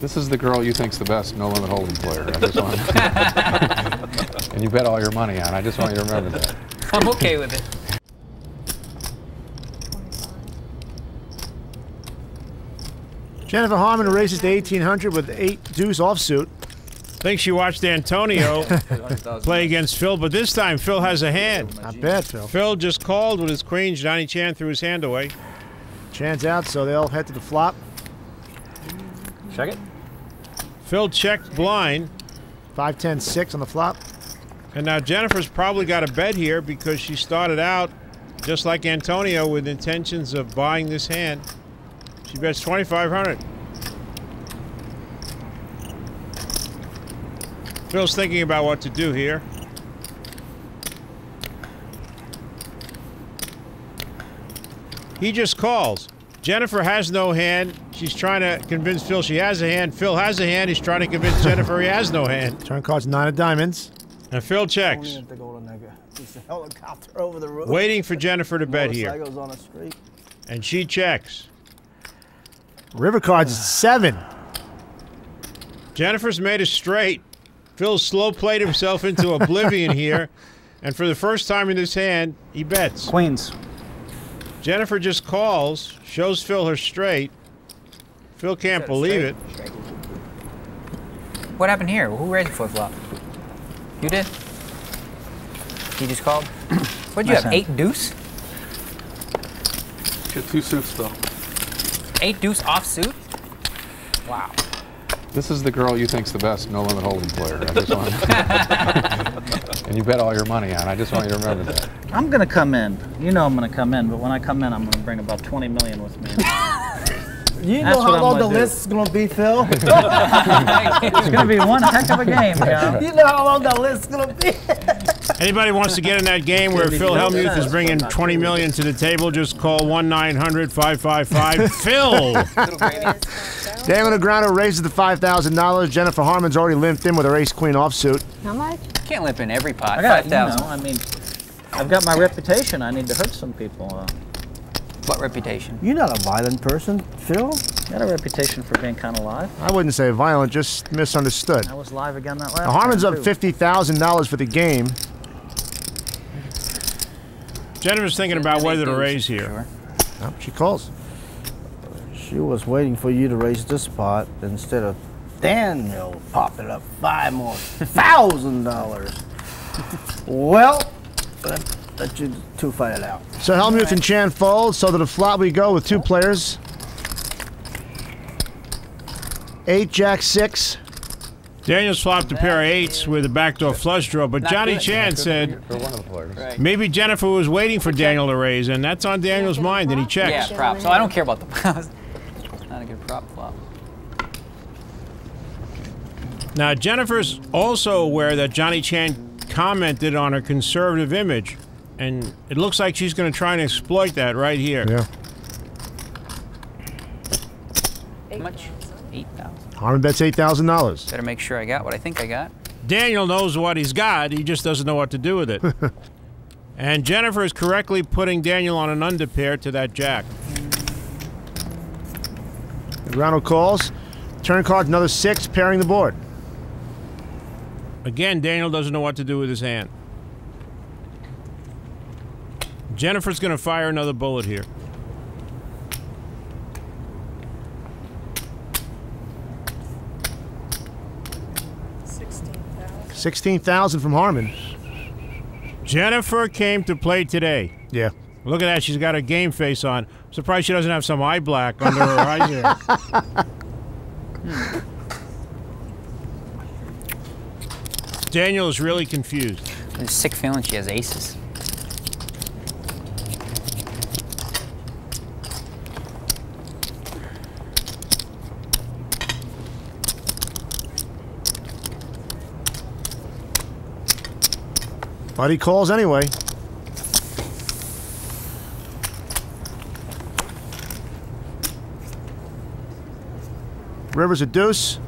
This is the girl you think's the best no limit hold'em player. I just want, and you bet all your money on. I just want you to remember that. I'm okay with it. Jennifer Harman raises to 1800 with eight deuce offsuit. Think she watched Antonio play against Phil, but this time Phil has a hand. Not bad, Phil. Phil just called with his queen. Johnny Chan threw his hand away. Chan's out, so they'll head to the flop. Check it. Phil checked blind, 5 10 6 on the flop. and now Jennifer's probably got a bet here because she started out just like Antonio with intentions of buying this hand. She bets 2500 Phil's thinking about what to do here. He just calls. Jennifer has no hand. She's trying to convince Phil she has a hand. Phil has a hand. He's trying to convince Jennifer he has no hand. Turn card's nine of diamonds. And Phil checks, It's a helicopter over the roof. waiting for Jennifer to bet here. Motorcycles on the street. And she checks. River card's seven. Jennifer's made a straight. Phil slow played himself into oblivion here. And for the first time in this hand, he bets. Queens. Jennifer just calls, shows Phil her straight. Phil can't believe it. What happened here? Who raised the flip flop? You did? He just called? What'd you Nice have? hand. Eight deuce? Get two suits though. Eight deuce off suit? Wow. This is the girl you think's the best no limit hold'em player. I just want, and you bet all your money on. I just want you to remember that. I'm gonna come in. You know I'm gonna come in, but when I come in, I'm gonna bring about 20 million with me. You That's know how long the do. list is gonna be, Phil? It's gonna be one heck of a game, Joe. you know how long the list is gonna be? Anybody wants to get in that game where Phil Hellmuth is bringing 20 million to the table, just call 1-900-555 Phil. Daniel Negreanu raises the $5,000. Jennifer Harman's already limped in with her ace queen offsuit. How much? Can't limp in every pot. I got, you 5,000. know, I mean, I've got my reputation. I need to hurt some people. Uh, What reputation? You're not a violent person, Phil. got a reputation for being kind of live. I wouldn't say violent, just misunderstood. I was live again that last. Now, Harman's up $50,000 for the game. Jennifer's thinking about whether to raise here. Sure. Oh, she calls. She was waiting for you to raise this pot instead of Daniel popping up five more thousand dollars. Well, let, let you two fight it out. So Hellmuth and Chan fold. So to the flop we go with two players. Eight, Jack, six. Daniel flopped a pair of eights with a backdoor flush draw, but Not Johnny good. Chan said For one of the players. Right. maybe Jennifer was waiting for Daniel to raise, and that's on Daniel's mind, and he checks. Yeah, prop. So I don't care about the props. Not a good prop flop. Now, Jennifer's also aware that Johnny Chan commented on her conservative image, and it looks like she's going to try and exploit that right here. Yeah. How much? 8,000. Harman bets $8,000. Better make sure I got what I think I got. Daniel knows what he's got, he just doesn't know what to do with it. and Jennifer is correctly putting Daniel on an underpair to that jack. Negreanu calls. Turn card, another six, pairing the board. Again, Daniel doesn't know what to do with his hand. Jennifer's going to fire another bullet here. Sixteen thousand from Harman. Jennifer came to play today. Yeah. Look at that. She's got her game face on. I'm surprised she doesn't have some eye black under her eyes here. Daniel is really confused. I have a sick feeling she has aces. But he calls anyway. Rivers a deuce.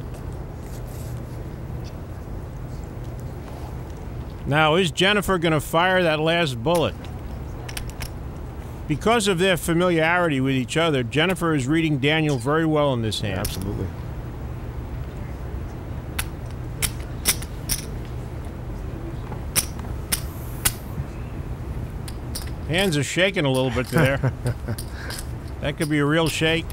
Now, is Jennifer going to fire that last bullet? Because of their familiarity with each other, Jennifer is reading Daniel very well in this hand. Absolutely. Hands are shaking a little bit there. that could be a real shake,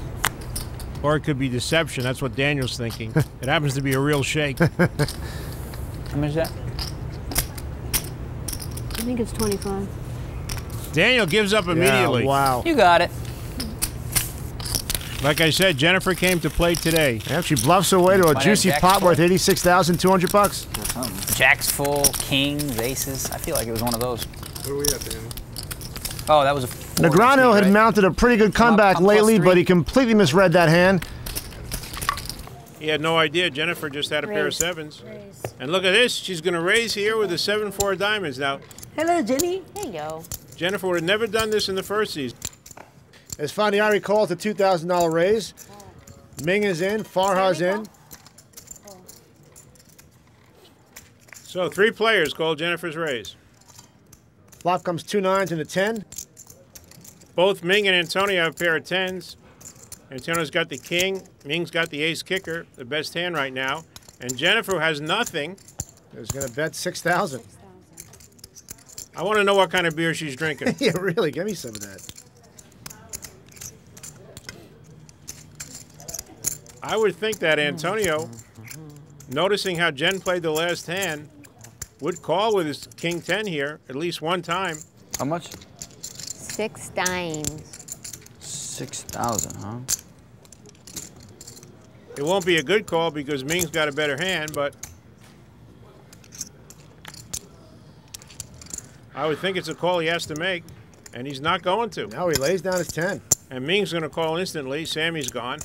or it could be deception. That's what Daniel's thinking. It happens to be a real shake. How much is that? I think it's 25. Daniel gives up immediately. Yeah, wow. You got it. Like I said, Jennifer came to play today. Yeah, she bluffs her way to a Find juicy pot Jack's worth full. 86,200 bucks. Jacks full, kings, aces. I feel like it was one of those. What are we at, Daniel? Oh, that was a. four Negreanu had right? mounted a pretty good I'm up- comeback I'm lately, but he completely misread that hand. He had no idea Jennifer just had a pair of Raise. sevens. And look at this. She's going to raise here with a 7 4 diamonds. Now, Hello, Jenny. There you go. Jennifer would have never done this in the first season. Esfandiari calls the $2,000 raise. Ming is in, Farha's in. So, three players called Jennifer's raise. Flop comes two nines and a 10. Both Ming and Antonio have a pair of tens. Antonio's got the king. Ming's got the ace kicker, the best hand right now. And Jennifer has nothing. Is going to bet 6,000. I want to know what kind of beer she's drinking. yeah, really, give me some of that. I would think that Antonio, noticing how Jen played the last hand, would call with his king 10 here at least one time. How much? Six dimes. Six thousand, huh? It won't be a good call because Ming's got a better hand, but I would think it's a call he has to make, and he's not going to. Now he lays down his 10. And Ming's going to call instantly. Sammy's gone.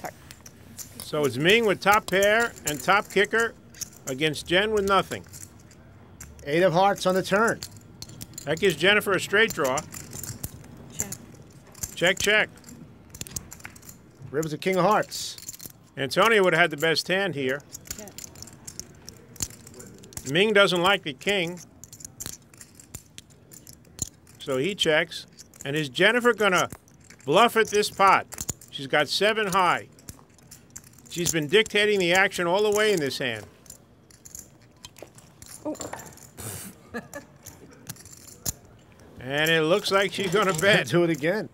Sorry. So it's Ming with top pair and top kicker against Jen with nothing. Eight of hearts on the turn. That gives Jennifer a straight draw. Check, check. Check. Rivers a king of hearts. Antonio would have had the best hand here. Ming doesn't like the king. So he checks. And is Jennifer going to bluff at this pot? She's got seven high. She's been dictating the action all the way in this hand. Oh. and it looks like she's going to bet. Do it again.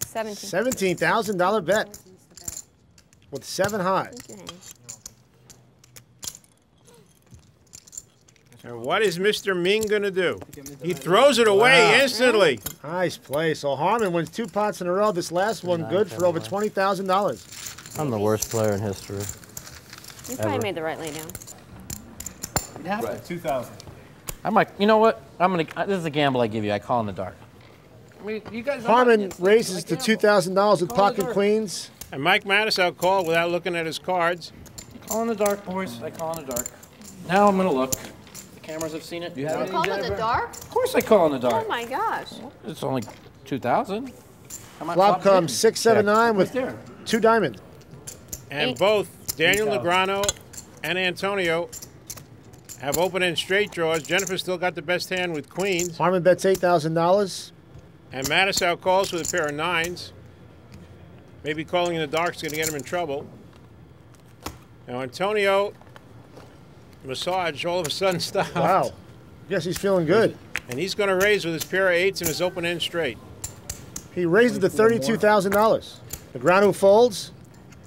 $17,000 $17, bet with seven high. And what is Mr. Ming going to do? He throws it away wow. instantly. Nice play. So Harman wins two pots in a row. This last one good for over $20,000. I'm the worst player in history. You probably Ever. made the right lay down. It happened. Right. 2000. I'm like, you know what? I'm gonna. Uh, this is a gamble I give you. I call in the dark. I mean, you guys. Harman raises to two thousand dollars with pocket queens. And Mike Matusow called without looking at his cards. Call in the dark, boys. I call in the dark. Now I'm gonna look. The cameras have seen it. Do you have call in the dark? Of course I call in the dark. Oh my gosh. It's only two thousand. Flop comes six seven nine with right two diamonds. And Eight. both Daniel Negreanu and Antonio have open end straight draws. Jennifer still got the best hand with queens. Harmon bets $8,000. And Matusow calls with a pair of nines. Maybe calling in the dark's is going to get him in trouble. Now, Antonio, massage all of a sudden stopped. Wow. Guess he's feeling good. And he's going to raise with his pair of eights and his open end straight. He raises to $32,000. The ground who folds.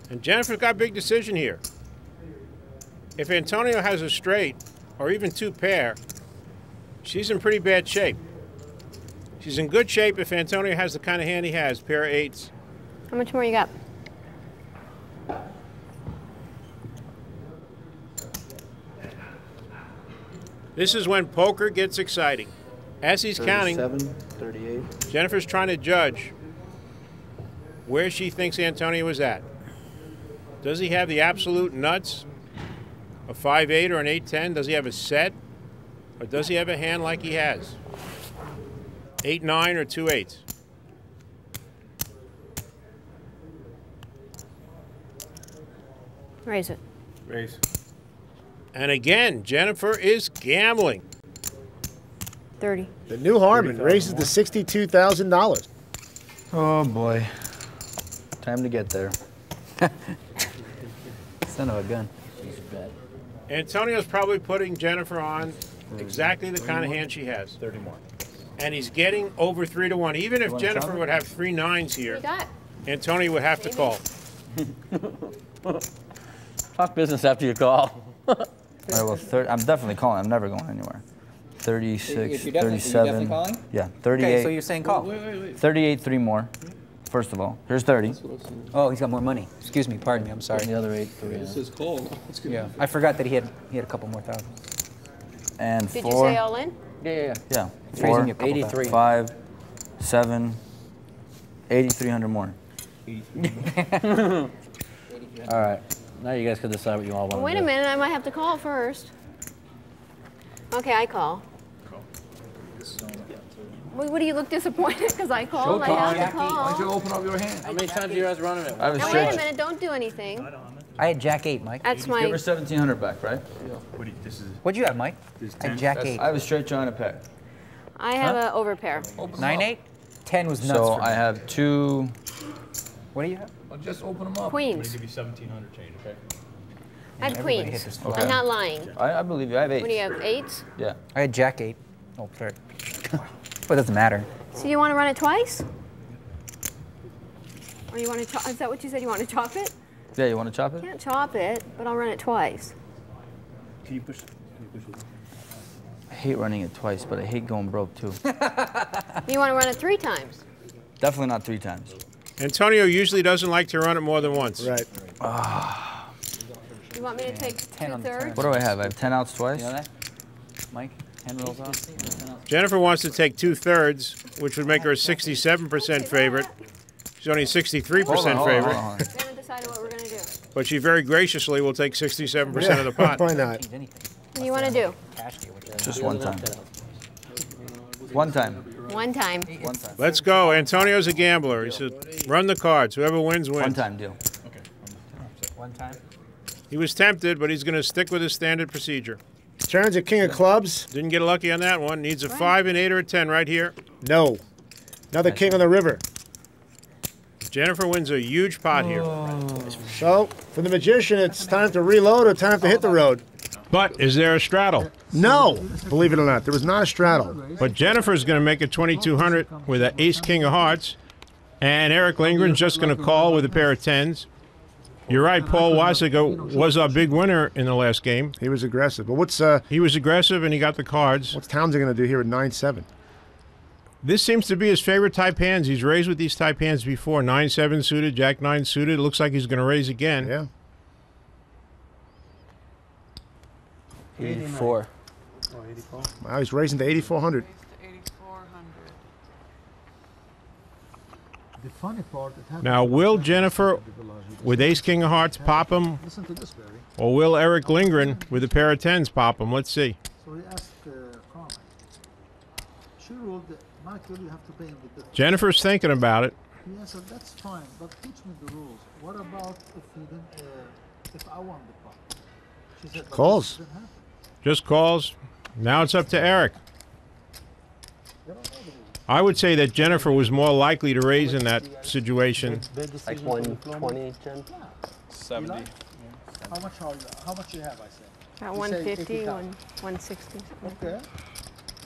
And Jennifer's got a big decision here. If Antonio has a straight, or even two pair, she's in pretty bad shape. She's in good shape if Antonio has the kind of hand he has, pair of eights. How much more you got? This is when poker gets exciting. As he's counting, 38. Jennifer's trying to judge where she thinks Antonio was at. Does he have the absolute nuts? A 5-8 or an 8-10? Does he have a set? Or does he have a hand like he has? 8-9 or 2 8s? Raise it. Raise. And again, Jennifer is gambling. 30. The new Harman raises to $62,000. Oh boy. Time to get there. Son of a gun. Antonio's probably putting Jennifer on exactly the kind of hand she has. 30 more. And he's getting over three to one. Even if Jennifer would have three nines here, got? Antonio would have to call. Talk business after you call. All right, well, thir- I'm definitely calling. I'm never going anywhere. 36, If you're definitely- so you're 37. definitely calling? Yeah, 38. Okay, so you're saying call. 38, three more. First of all, here's 30. Oh, he's got more money. Excuse me, pardon me. I'm sorry. The other eight, three. This is cold. It's gonna Yeah, I forgot that he had he had a couple more thousand. And Did you say all in? Yeah, yeah, yeah. Yeah, four, raising you a couple 83. five, seven, 8,300 more. All right. Now you guys can decide what you all want Well, to wait a minute, I might have to call first. Okay, I call. What, what do you look disappointed because I called? I have to call. Why don't you open up your hand? How many times you guys running it? I was Now straight. wait a minute, don't do anything. I had Jack 8, Mike. That's Give her 1,700 back, right? Yeah. What'd you have, Mike? I had Jack 8. I was straight trying to pay. I have a overpair. 9 8? 10 was nuts. So for me. I have two. What do you have? Just open them up. Queens. give you 1700 change, okay? I have Everybody queens. this I'm not lying. I, I believe you. I have eight. What do you have, eights? Yeah. I had Jack 8. Oh, third. but it doesn't matter. So you want to run it twice? Or you want to chop, is that what you said, you want to chop it? Yeah. You want to chop it? Can't chop it, but I'll run it twice. Can you push? Can you push it? I hate running it twice, but I hate going broke too. You want to run it three times? Definitely not three times. Antonio usually doesn't like to run it more than once. Right. You want me to take 10 on two-thirds? What do I have? I have ten outs twice. You know that? Mike? 10 rolls off? Jennifer wants to take two thirds, which would make her a 67% favorite. She's only 63% Hold on, hold on, favorite, hold on. We haven't decided what we're going to do. but she very graciously will take 67% of the pot. Why not? What do you want to do? Cash deal, which Just one time. One time. One time. One time. Let's go. Antonio's a gambler. He said, run the cards. Whoever wins, wins. One time deal. Okay. One time. He was tempted, but he's going to stick with his standard procedure. Turns a king of clubs. Didn't get lucky on that one. Needs a 5, an 8, or a 10 right here. No. Another king on the river. Jennifer wins a huge pot here. Oh. So, for the magician, it's time to reload or time to hit the road. But is there a straddle? No, believe it or not, there was not a straddle. But Jennifer's going to make a 2200 with an ace king of hearts. And Erick Lindgren's just going to call with a pair of tens. You're right, Paul Wasicka was a big winner in the last game. He was aggressive. But what's uh, He was aggressive and he got the cards. what's Townsend going to do here at nine seven? This seems to be his favorite type hands. He's raised with these type hands before. 9 7 suited, Jack 9 suited. It looks like he's going to raise again. Yeah. 84. Wow, he's raising to eighty four hundred. The funny part, it happened. Now, will Jennifer with ace king of hearts pop him? This. Or will Erick Lindgren with a pair of tens pop him? Let's see. So he asked uh. She ruled Michael, you have to pay him the difference. Jennifer's thinking about it. He answered, that's fine, but teach me the rules. What about if he didn't, uh, if I won the pot? She said, Calls. this didn't happen. Just calls. Now it's up to Erick. I would say that Jennifer was more likely to raise in that situation. Like 120, Jen? How much are you, how much you have, I said? About You 150, 1, 160. Okay.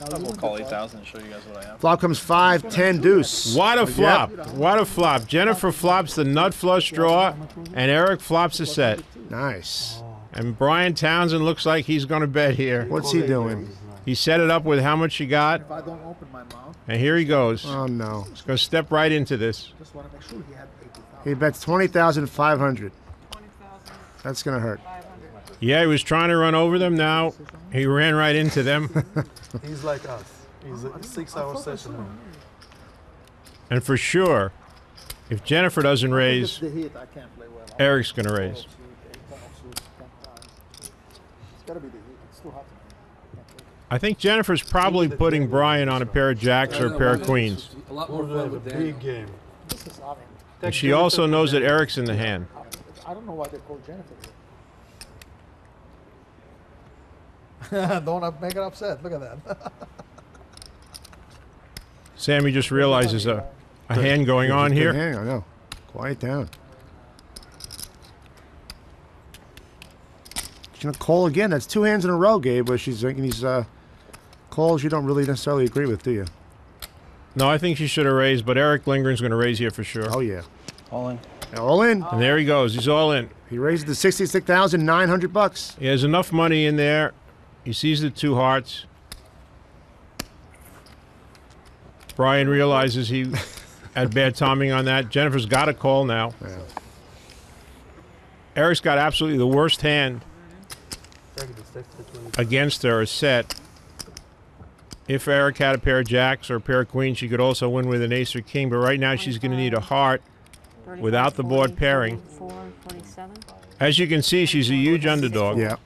Now you We'll call 8,000 and show you guys what I have. Flop comes five, ten, deuce. What a flop. What a flop. Jennifer flops the nut flush draw, and Erick flops a set. Nice. And Brian Townsend looks like he's going to bet here. What's he doing? He set it up with how much he got, If I don't open my mouth, and here he goes. Oh no. He's going to step right into this. just want to make sure he had 80,000. He bets twenty thousand five hundred. That's gonna hurt. Yeah, he was trying to run over them. Now he ran right into them. He's like us. He's a six-hour session. And for sure, if Jennifer doesn't raise, The hit, I can't play well. Erick's going to raise. It's got to be the hit. It's too hot. I think Jennifer's probably putting Brian on a pair of jacks or a pair of queens. A lot more fun with Daniel. game. This is, I And she also knows that Erick's in the hand. I don't know why they call Jennifer. don't make it upset. Look at that. Sammy just realizes a, a hand going on here. hand, I know. Quiet down. She's gonna call again. That's two hands in a row, Gabe. Where she's thinking he's uh, calls you don't really necessarily agree with, do you? No, I think she should have raised, but Erick Lindgren's going to raise here for sure. Oh yeah. All in. All in. And there he goes. He's all in. He raised the to sixty-six thousand nine hundred bucks. He has enough money in there. He sees the two hearts. Brian realizes he had bad timing on that. Jennifer's got a call now. Erick's got absolutely the worst hand against her, a set. If Erick had a pair of jacks or a pair of queens, she could also win with an ace or king. But right now, she's going to need a heart without the board pairing. As you can see, she's a huge underdog. Yeah.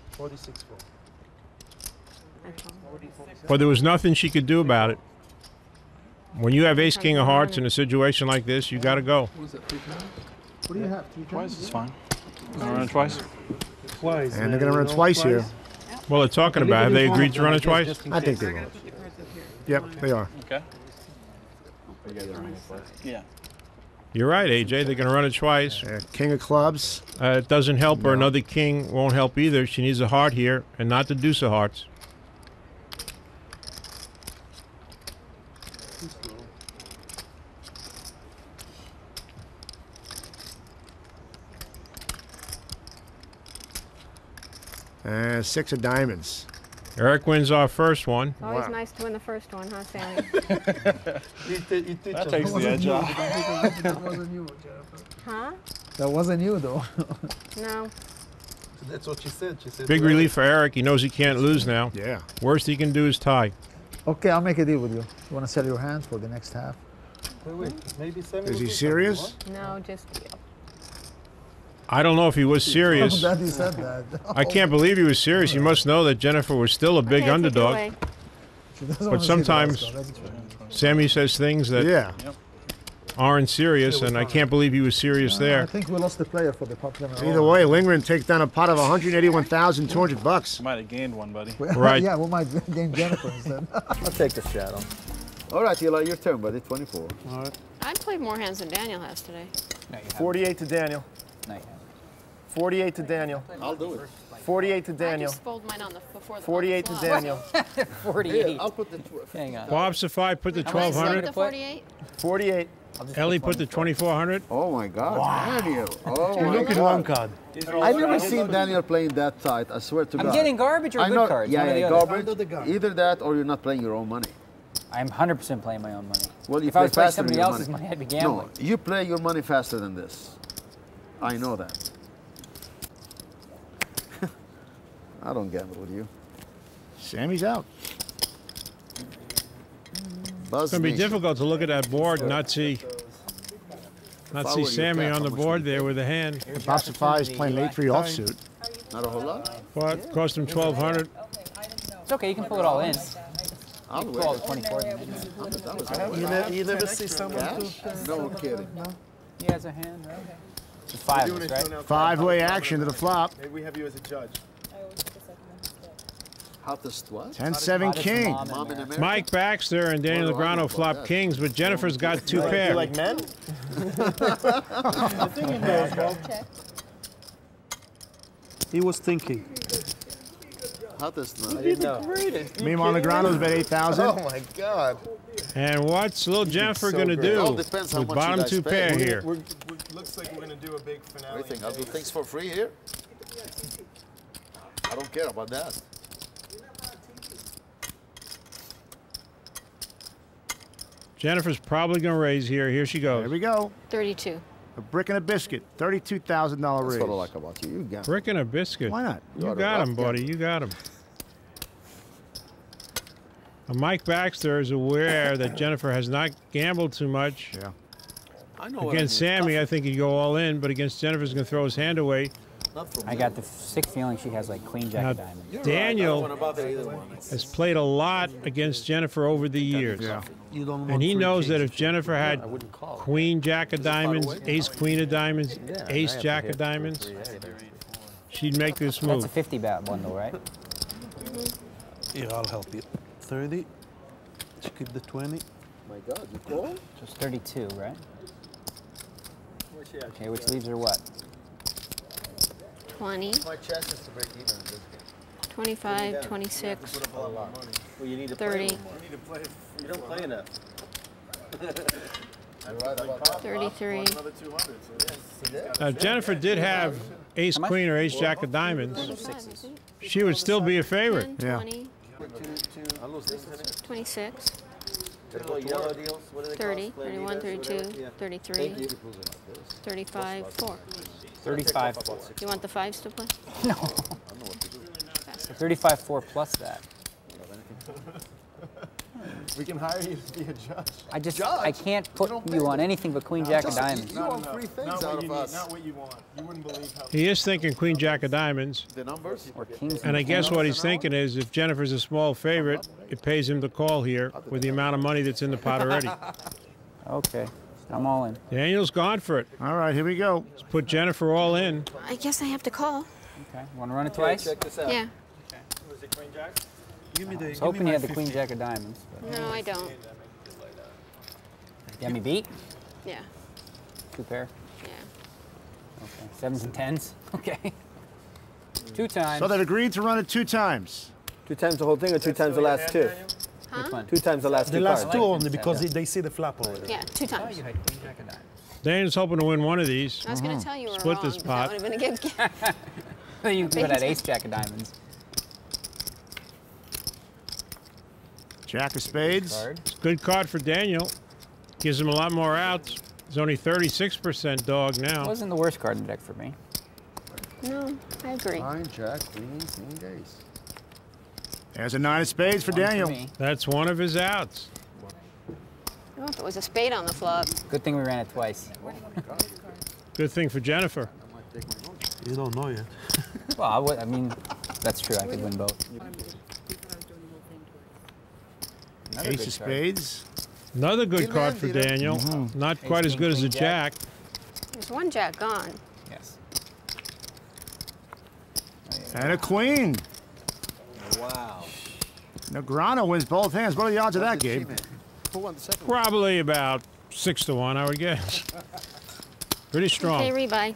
But there was nothing she could do about it. When you have ace king of hearts in a situation like this, you got to go. What is it? Three times? What do you have? Twice times? is fine. Wanna run it twice? Twice. And they're gonna run know, twice here. Well, they're talking about. it. Have they agreed to run it twice? I think they will. Yep, they are. Okay. Yeah. You're right, AJ. They're going to run it twice. Uh, king of clubs. Uh, it doesn't help her. Another king won't help either. She needs a heart here, and not the deuce of hearts. Uh, six of diamonds. Erick wins our first one. It's always Wow. nice to win the first one, huh, Sammy? You te- you teach That us. takes the edge off. That wasn't you, Jennifer. huh? That wasn't you, though. No. That's what she said. She said. Big to relief for Erick. He knows he can't lose now. Yeah. Worst he can do is tie. okay, I'll make a deal with you. You want to sell your hands for the next half? Wait, wait. Maybe Sammy Is will he do serious? something, No, just deal. I don't know if he was serious. I'm glad you said that. I can't believe he was serious. He must know that Jennifer was still a big Okay, underdog. away. She doesn't But wanna see the rest, sometimes- though, that's true. Sammy says things that Yeah. aren't serious, and I can't believe he was serious there. I think we lost the player for the popular. Either way, Lindgren takes down a pot of one hundred eighty-one thousand two hundred bucks. Might have gained one, buddy. Right. yeah, we might game Jennifer instead. I'll take the shadow. All right, Eli, your turn, buddy. 24. All right. I played more hands than Daniel has today. No, 48 to Daniel. No, you haven't. 48 to Daniel. I'll do it. 48 to I Daniel. just fold mine on the before the 48 to on the flop. Daniel. 48. I'll put the. Tw- Hang on. Bob Safai put the Am I set 1200. to 48? 48. Ellie put the 2400. oh my God, Daniel. Oh my Look at one card. I've never seen Daniel playing that tight. I swear to God. I'm getting garbage or I good know, cards. Yeah, one the yeah, other. garbage. Either that or you're not playing your own money. I'm 100% playing my own money. Well, you if play I was playing faster than somebody else's money. money, I'd be gambling. No, you play your money faster than this. I know that. I don't gamble with you. Sammy's out. Buzz It's going to be difficult to look at that board and not see not see Sammy on the board there with a hand. Bob Safai is playing eight three offsuit. Not a whole lot. What? Cost him 1200. It's okay, you can pull it all in. I'll Pull all the 24 in. You, ne- you never see someone Cash? No kidding. He has a hand, right? It's Five, right? Five-way action to the flop. Maybe we have you as a judge. Hottest what? 10-7 king. Mom Mom in there. America. Mike Baxter and Daniel Well, I don't know Negreanu about flop that. kings, but Jennifer's got two You pair. like men? He was thinking. Hottest I night. didn't know. Meanwhile, Negreanu's bet eight thousand. Oh my God. And what's little Jennifer so going to do All depends how with much bottom two pay. pair We're- here? We're, we're, looks like we're gonna do a big finale. What do you think? I'll do things for free here? I don't care about that. Jennifer's probably going to raise here. Here she There goes. we go. 32. A brick and a biscuit. Thirty-two thousand dollar That's raise. what I like about you. You gamble. Brick and a biscuit. Why not? You You're got rough him, buddy. You got him. Mike Baxter is aware that Jennifer has not gambled too much. Yeah. I know what Against I mean. Sammy, I think he'd go all in, but against Jennifer's going to throw his hand away. Not from I got the sick feeling she has like queen jack Now, of diamonds. You're Daniel right. I don't want to bother either one. It's- has played a lot against Jennifer over the years. Yeah. You don't want And he knows that if Jennifer had queen jack of diamonds, ace queen of diamonds, ace jack of diamonds, she'd make this move. That's a 50 bat bundle, right? Yeah, I'll help you. 30. You keep the 20. My God, you call? Just 32, right? Okay, which leaves her what? 20. My chances to break even in this game. 25, 26, Well, you need to 30. play. You need to play. You don't play enough. 33. Now, uh, Jennifer did have ace queen or ace jack of diamonds. She would still be a favorite. 10, 20, 26, Little yellow deals. What do they 30, 31, 32, 33, Thank you. 35, 4. 35. You want the fives to play? No. 35 4 plus that. We can hire you to be a judge. I just, I can't put you on anything but Queen Jack of Diamonds. No, no, no. Not what you need, not what you want. You wouldn't believe how. He is thinking queen jack of diamonds. The numbers? Or Kings And I guess what he's thinking is if Jennifer's a small favorite, it pays him to call here with the amount of money that's in the pot already. Okay, I'm all in. Daniel's gone for it. All right, here we go. Let's put Jennifer all in. I guess I have to call. Okay, want to run it twice? Check this out. Yeah. Was it Queen Jack? Give me the. I was hoping you had the Queen Jack of Diamonds. But No, I don't. you got me beat? Yeah. Two pair? Yeah. Okay. Sevens and tens? Okay. Two times. So they've agreed to run it two times. Two times the whole thing or two times the last two? Which uh-huh. one? Two times the last The two last cards. two only because yeah. they, they see the flap already. Yeah, two times. You had Jack of Diamonds. Daniel's hoping to win one of these. I was going to mm-hmm. tell you were Split wrong. this 'cause pot. That would have been a good guess. you could have Ace Jack of Diamonds. Jack of spades. Card. Good card for Daniel. Gives him a lot more outs. He's only 36% dog now. It wasn't the worst card in the deck for me. No, I agree. Nine, jack, queen, king, ace. There's a nine of spades for One Daniel. me. That's one of his outs. Oh, if it was a spade on the flop. Good thing we ran it twice. Good thing for Jennifer. You don't know yet. Well, I, would, I mean, that's true. I could win both. Another Ace of spades. Another good Good card for Daniel. Mm-hmm. Not Ace, quite as good as queen, a jack. There's one jack gone. Yes. And a queen. Wow. Negreanu wins both hands. What are the odds of that, Gabe? Who won the second one? Probably about six to one, I would guess. Pretty strong. Okay, rebuy.